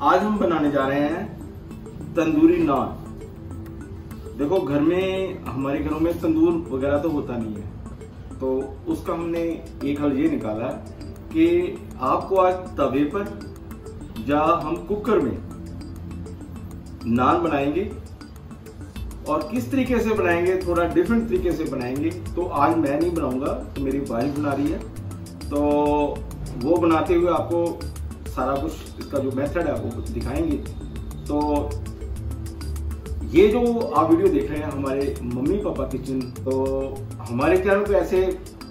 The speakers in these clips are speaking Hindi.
आज हम बनाने जा रहे हैं तंदूरी नान। देखो, घर में, हमारे घरों में तंदूर वगैरह तो होता नहीं है। तो उसका हमने एक हल ये निकाला कि आपको आज तवे पर या हम कुकर में नान बनाएँगे और किस तरीके से बनाएँगे, थोड़ा डिफरेंट तरीके से बनाएँगे तो आज मैं नहीं बनाऊँगा तो मेरी वाइफ बना रही है। तो वो बनाते हुए आपको सारा कुछ, इसका जो मेथड है, वो दिखाएँगे। तो ये जो आप वीडियो देख रहे हैं, हमारे मम्मी पापा किचन तो हमारे चैनल को ऐसे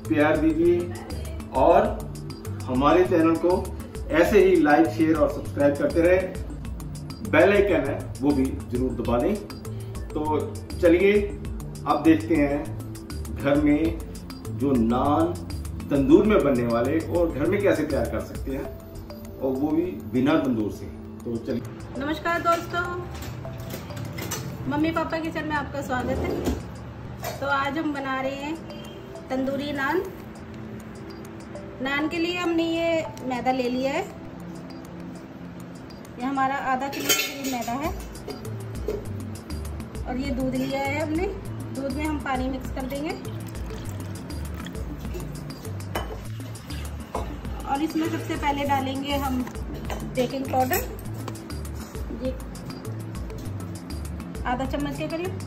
प्यार दीजिए और हमारे चैनल को ऐसे ही लाइक शेयर और सब्सक्राइब करते रहे। बेल आइकन है, वो भी ज़रूर दबा लें तो चलिए, अब देखते हैं घर में जो नान तंदूर में बनने वाले और घर में कैसे तैयार कर सकते हैं, और वो भी बिना तंदूर से। तो चलिए। नमस्कार दोस्तों। मम्मी पापा किचन में आपका स्वागत है। तो आज हम बना रहे हैं तंदूरी नान। नान के लिए हमने ये मैदा ले लिया है। ये हमारा आधा किलो के करीब मैदा है। और ये दूध लिया है हमने। दूध में हम पानी मिक्स कर देंगे। और इसमें सबसे पहले डालेंगे हम बेकिंग पाउडर ये आधा चम्मच के करीब।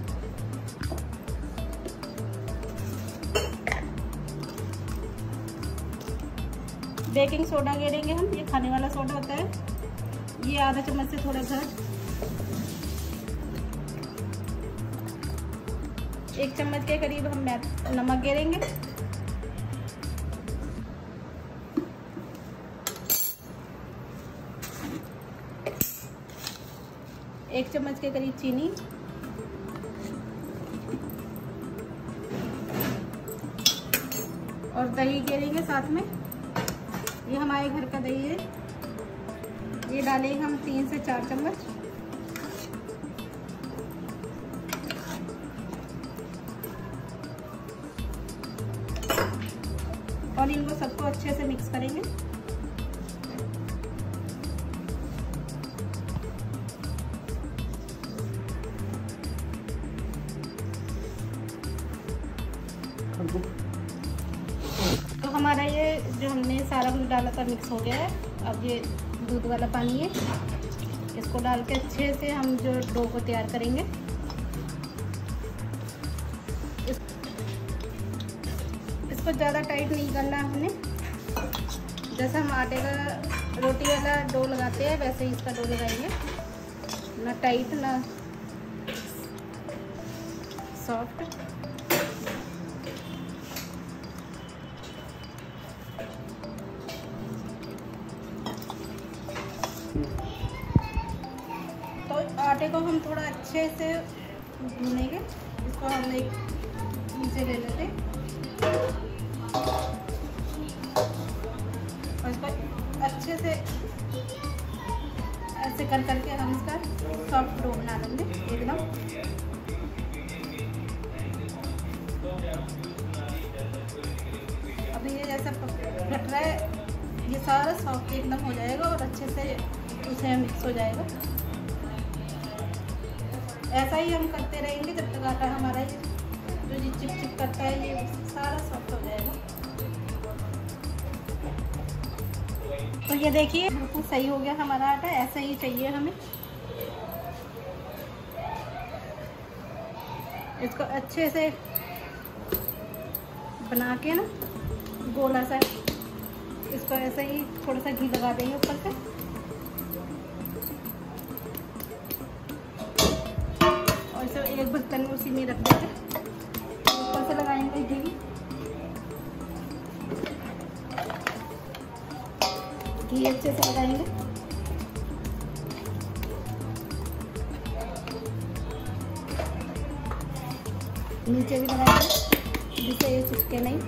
बेकिंग सोडा गेरेंगे हम। ये खाने वाला सोडा होता है। ये आधा चम्मच से थोड़ा सा एक चम्मच के करीब हम नमक गेरेंगे एक चम्मच के करीब चीनी। और दही गिरेंगे साथ में। ये हमारे घर का दही है। ये डालेंगे हम तीन से चार चम्मच। और इनको सबको अच्छे से मिक्स करेंगे। तो हमारा ये जो हमने सारा कुछ डाला था मिक्स हो गया है, अब ये दूध वाला पानी है। इसको डाल के अच्छे से हम जो डो को तैयार करेंगे। इसको ज़्यादा टाइट नहीं करना है हमने। जैसे हम आटे का रोटी वाला डो लगाते हैं, वैसे ही इसका डो लगाएँगे। ना टाइट, ना सॉफ्ट। तो आटे को हम थोड़ा अच्छे से भूनेंगे इसको हम एक नीचे ले लेते और कर करके हम इसका सॉफ्ट डो बना लेंगे एकदम। अभी ये जैसा फट रहा है, ये सारा सॉफ्ट एकदम हो जाएगा और अच्छे से उसे मिक्स हो जाएगा। ऐसा ही हम करते रहेंगे जब तक आटा हमारा जो ये चिप चिप करता है, ये सारा सॉफ्ट हो जाएगा। तो ये देखिए, बिल्कुल सही हो गया हमारा आटा, ऐसा ही चाहिए हमें। इसको अच्छे से बना के ना, गोला सा, इसको ऐसे ही थोड़ा सा घी लगा देंगे ऊपर से। और इसे एक बर्तन में उसी में रख देंगे। ऊपर से लगाएँगे घी। घी अच्छे से लगाएँगे। नीचे भी लगाएँगे, जिससे ये चिपके नहीं।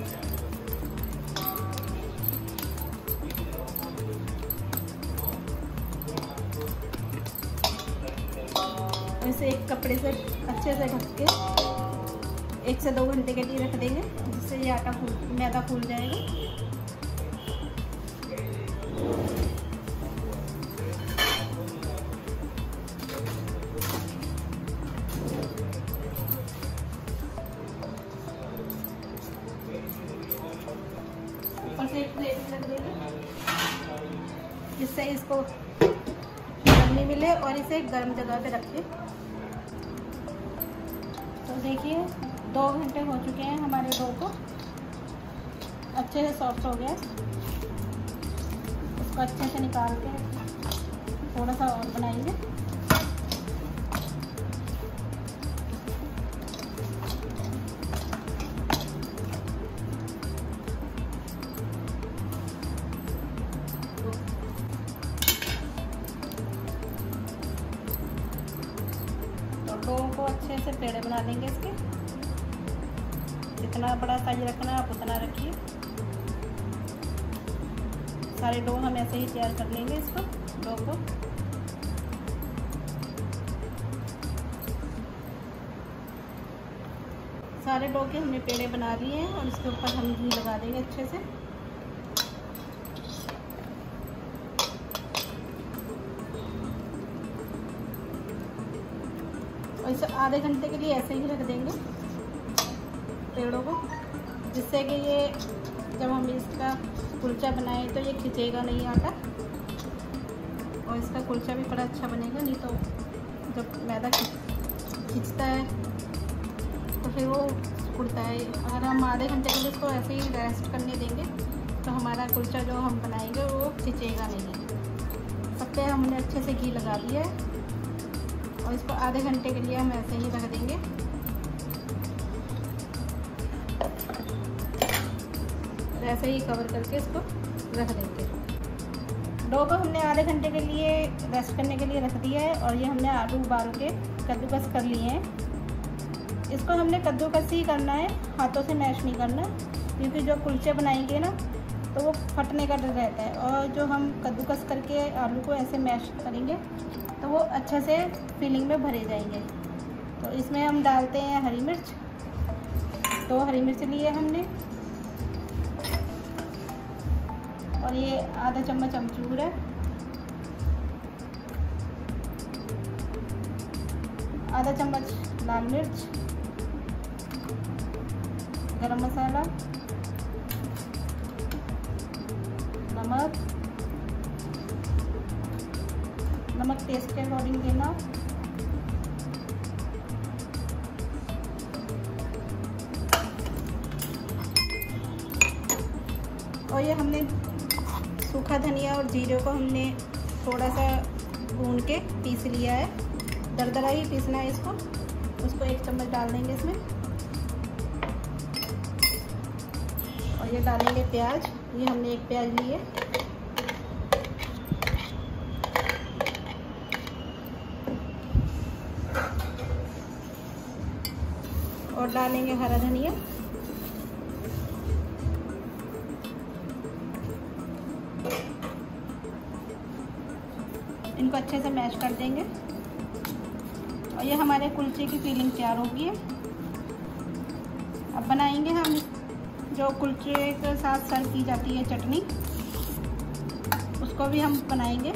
ऐसे एक कपड़े से अच्छे से ढक के एक से दो घंटे के लिए रख देंगे, जिससे ये आटा फूल, मैदा फूल जाएगा। जिससे इसको गर्मी मिले और इसे गर्म जगह पे रखें। तो देखिए, दो घंटे हो चुके हैं हमारे डो को। अच्छे से सॉफ्ट हो गया। इसको अच्छे से निकाल के थोड़ा सा और बनाएँगे। सारे डो के हमने पेड़े बना लिए हैं और इसके ऊपर हम घी लगा देंगे अच्छे से। और इसे आधे घंटे के लिए ऐसे ही रख देंगे पेड़ों को, जिससे कि ये जब हम इसका कुलचा बनाएँ तो ये खिंचेगा नहीं आटा। और इसका कुलचा भी बड़ा अच्छा बनेगा, नहीं तो जब मैदा खींचता है तो फिर वो उड़ता है। अगर हम आधे घंटे के लिए इसको ऐसे ही रेस्ट करने देंगे तो हमारा कुलचा जो हम बनाएँगे, वो खिंचेगा नहीं। सब पे हमने अच्छे से घी लगा दिया है, और इसको आधे घंटे के लिए हम ऐसे ही रख देंगे। ऐसे ही कवर करके इसको रख देंगे। डो को हमने आधे घंटे के लिए रेस्ट करने के लिए रख दिया है और ये हमने आलू उबाल के कद्दूकस कर लिए हैं। इसको हमने कद्दूकस ही करना है, हाथों से मैश नहीं करना, क्योंकि जो कुलचे बनाएँगे ना तो वो फटने का डर रहता है। और जो हम कद्दूकस करके आलू को ऐसे मैश करेंगे तो वो अच्छे से फिलिंग में भरे जाएँगे। तो इसमें हम डालते हैं हरी मिर्च। दो हरी मिर्च लिए हमने। और ये आधा चम्मच अमचूर है। आधा चम्मच लाल मिर्च, गरम मसाला, नमक नमक टेस्ट के अकॉर्डिंग देना। और ये हमने सूखा धनिया और जीरे को हमने थोड़ा सा भून के पीस लिया है। दरदरा ही पीसना है इसको। उसको एक चम्मच डाल देंगे इसमें। और ये डालेंगे प्याज। ये हमने एक प्याज लिए और डालेंगे हरा धनिया। अच्छे से मैश कर देंगे। और ये हमारे कुलचे की फीलिंग तैयार होगी। अब बनाएँगे हम जो कुलचे के साथ सर्व की जाती है चटनी, उसको भी हम बनाएँगे।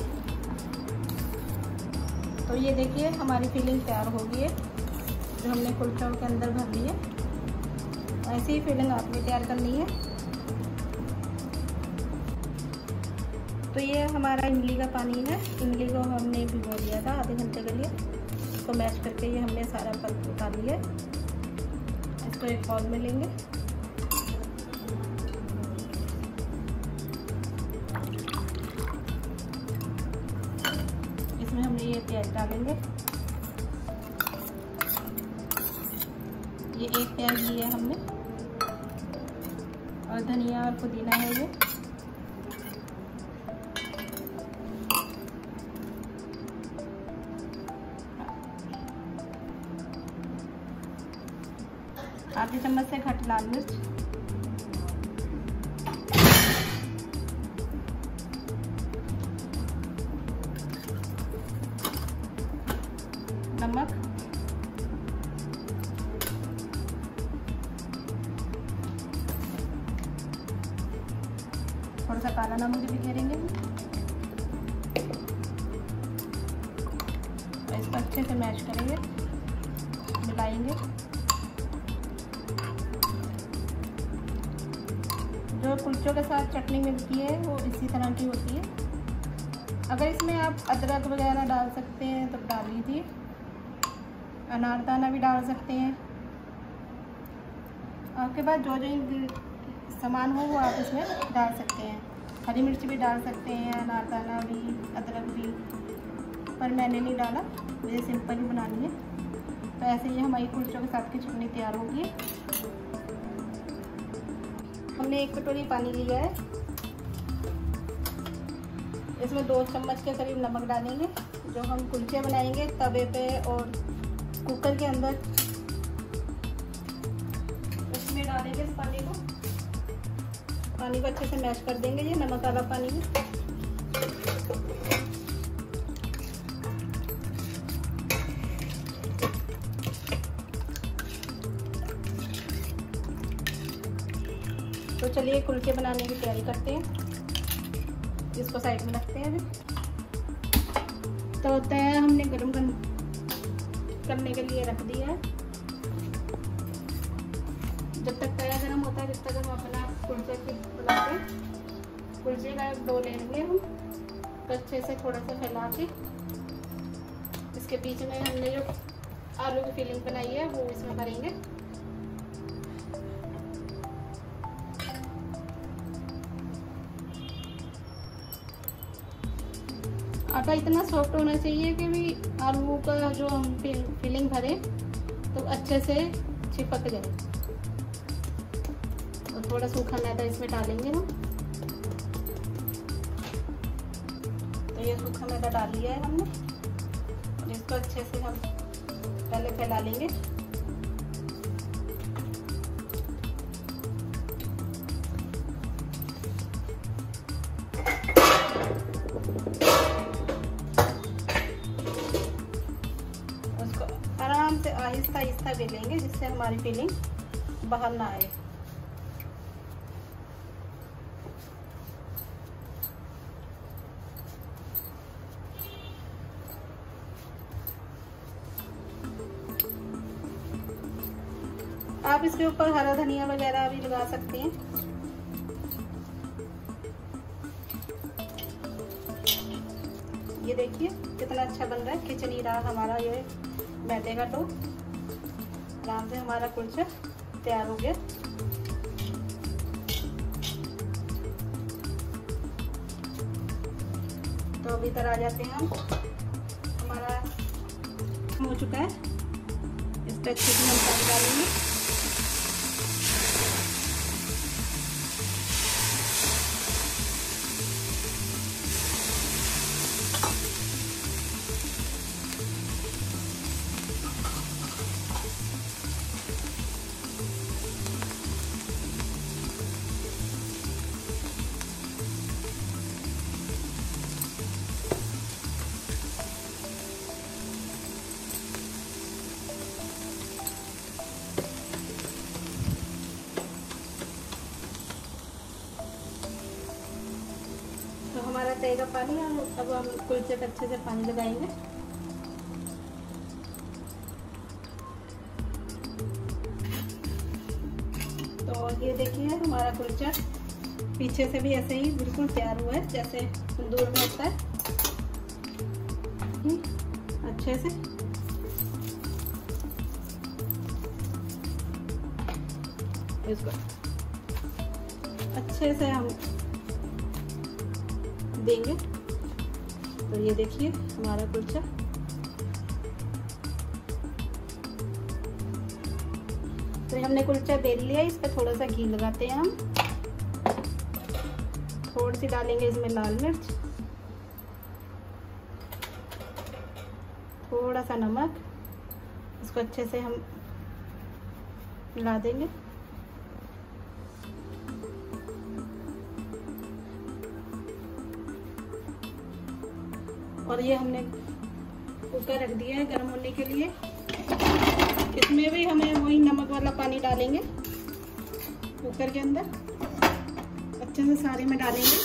तो ये देखिए, हमारी फीलिंग तैयार हो गई है, जो हमने कुलचों के अंदर भर ली है। ऐसी ही फीलिंग आपने तैयार करनी है। तो ये हमारा इमली का पानी है। इमली को हमने भिगो दिया था आधे घंटे के लिए। इसको मैश करके ये हमने सारा पल उतार लिया इसको एक बॉल में लेंगे। इसमें हमने ये प्याज डालेंगे। ये एक प्याज लिया हमने। और धनिया और पुदीना है ये। चम्मच से खट लाल मिर्च। नमक। थोड़ा सा काला नमक भी घेरेंगे। इसको अच्छे से मैश करेंगे, मिलाएँगे। कुल्चों के साथ चटनी मिलती है, वो इसी तरह की होती है। अगर इसमें आप अदरक वगैरह डाल सकते हैं तो डाल लीजिए। अनारदाना भी डाल सकते हैं। आपके पास जो जो सामान हो, वो आप इसमें डाल सकते हैं। हरी मिर्च भी डाल सकते हैं अनारदाना भी, अदरक भी। पर मैंने नहीं डाला, मुझे सिंपल ही बनानी है। तो ऐसे ही हमारी कुल्चों के साथ की चटनी तैयार होगी। हमने एक कटोरी पानी लिया है। इसमें दो चम्मच के करीब नमक डालेंगे, जो हम कुल्चे बनाएँगे तवे पे और कुकर के अंदर। उसमें डालेंगे इस पानी को। पानी को अच्छे से मैश कर देंगे ये नमक वाला पानी। में तो चलिए कुलचे बनाने की तैयारी करते हैं। इसको साइड में रखते हैं। तो तय हमने गर्म करने के लिए रख दिया है। जब तक तया गर्म होता है जब तक हम अपना कुलचे की बनाते कुलचे का डो ले लेंगे हम। तो अच्छे से थोड़ा सा फैला के। इसके बीच में हमने जो आलू की फिलिंग बनाई है, वो इसमें भरेंगे। आटा इतना सॉफ्ट होना चाहिए कि भी आलू का जो हम फिलिंग भरें तो अच्छे से चिपक जाए। और थोड़ा सूखा मैदा इसमें डालेंगे हम तो ये सूखा मैदा डाल लिया है हमने। इसको अच्छे से हम पहले फैला लेंगे। से आहिस्ता आहिस्ता बेलेंगे जिससे हमारी फीलिंग बाहर ना आए। आप इसके ऊपर हरा धनिया वगैरह भी लगा सकते हैं। ये देखिए, कितना अच्छा बन रहा है, खिचड़ी रहा हमारा ये मैदे तो। आराम से हमारा कुलचा तैयार हो गया। तो अभी तरह आ जाते हैं हम। हमारा हो चुका है। इस पर अच्छे से हम डालेंगे तय पानी अब हम कुलचे पे अच्छे से पानी लगाएँगे। तो ये देखिए हमारा कुलचा। पीछे से भी ऐसे ही बिल्कुल तैयार हुआ है, जैसे तंदूर में होता है। अच्छे से। इसको अच्छे से हम देंगे। तो ये देखिए हमारा कुलचा तो हमने कुलचा बेल लिया, इस पर थोड़ा सा घी लगाते हैं हम। थोड़ी सी डालेंगे इसमें लाल मिर्च। थोड़ा सा नमक, इसको अच्छे से हम मिला देंगे। और ये हमने कुकर रख दिया है गर्म होने के लिए। इसमें भी हमें वही नमक वाला पानी डालेंगे कुकर के अंदर। अच्छे से सारे में डालेंगे।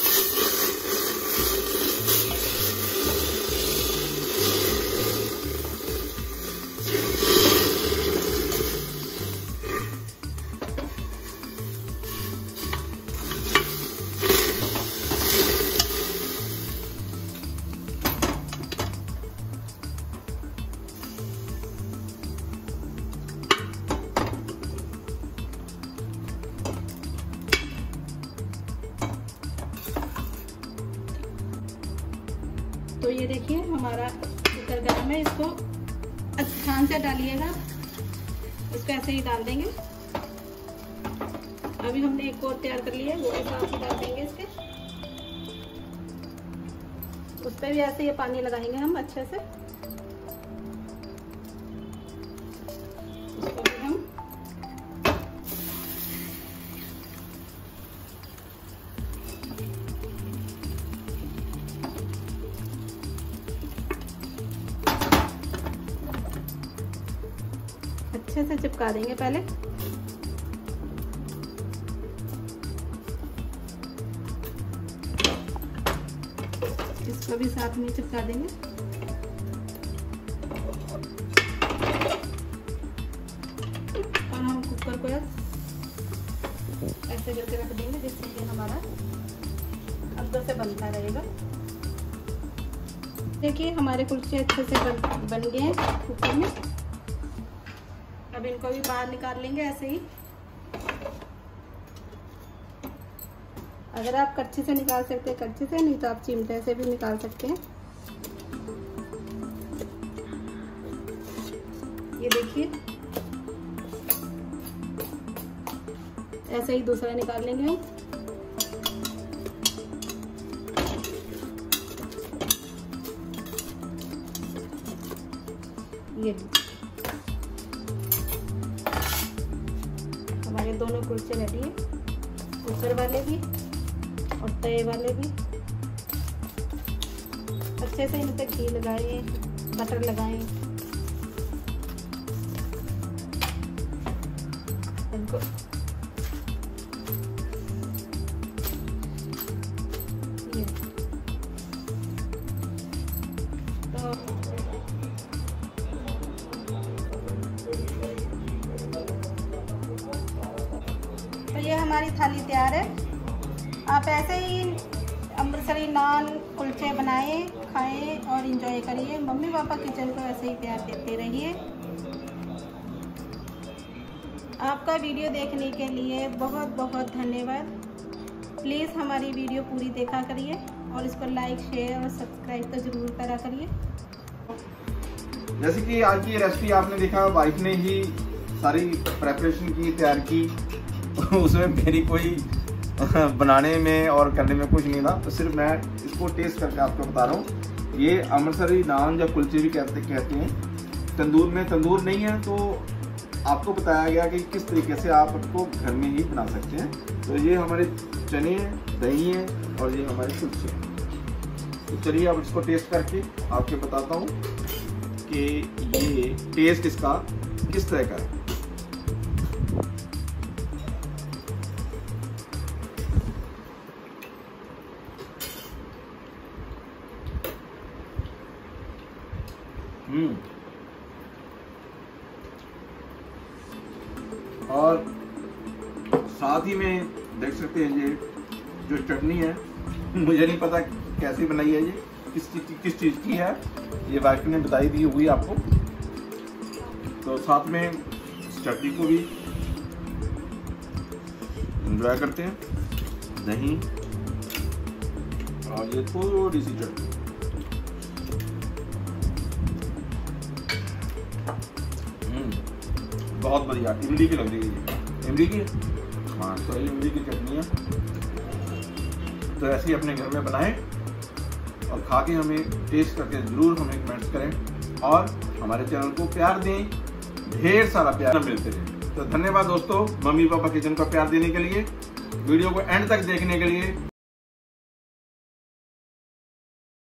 तो ये देखिए, हमारा कुकर गर्म है, इसको ध्यान से डालिएगा। इसको ऐसे ही डाल देंगे। अभी हमने एक और तैयार कर लिया है, वो एक साथ ही डाल देंगे इसके। उस पर भी ऐसे ये पानी लगाएँगे हम अच्छे से। अच्छे से चिपका देंगे पहले। इसको भी साथ में चिपका देंगे। और हम कुकर को ऐसे करके रख देंगे जिससे कि हमारा अंदर से बनता रहेगा। देखिए हमारे कुल्चे अच्छे से बन, बन गए हैं कुकर में। अब इनको भी बाहर निकाल लेंगे ऐसे ही। अगर आप कच्चे से निकाल सकते हैं, कच्चे से नहीं तो आप चिमटे से भी निकाल सकते हैं। ये देखिए। ऐसे ही दूसरा निकाल लेंगे ये से इन पर घी लगाए बटर लगाएँ। इनको करिए मम्मी पापा किचन को ऐसे ही प्यार देते रहिए। आपका वीडियो देखने के लिए बहुत बहुत धन्यवाद। प्लीज़ हमारी वीडियो पूरी देखा करिए और इसको लाइक, शेयर और सब्सक्राइब तो ज़रूर करा करिए। जैसे कि आज की रेसिपी आपने देखा वाइफ ने ही सारी प्रेपरेशन की, तैयार की। उसमें मेरी कोई बनाने में और करने में कुछ नहीं था। तो सिर्फ़ मैं इसको टेस्ट करके आपको बता रहा हूँ। ये अमृतसरी नान या कुलचे भी कहते कहते हैं, तंदूर में तंदूर नहीं है तो आपको बताया गया कि किस तरीके से आप उसको घर में ही बना सकते हैं। तो ये हमारे चने हैं, दही हैं और ये हमारे कुलचे हैं। तो चलिए अब इसको टेस्ट करके आपको बताता हूँ कि ये टेस्ट इसका किस तरह का है। किस चीज़ की है? ये वाइफ ने बताई दी हुई आपको। तो साथ में चटनी को भी एंजॉय करते हैं। दही। और ये थोड़ी सी चटनी। बहुत बढ़िया। इमली की लग रही है इमली की? हाँ तो ये इमली की चटनी है। तो ऐसे ही अपने घर में बनाएँ। और खा के हमें टेस्ट करके ज़रूर हमें कमेंट्स करें और हमारे चैनल को प्यार दें। ढेर सारा प्यार मिलते रहे तो धन्यवाद दोस्तों, मम्मी पापा किचन का प्यार देने के लिए, वीडियो को एंड तक देखने के लिए।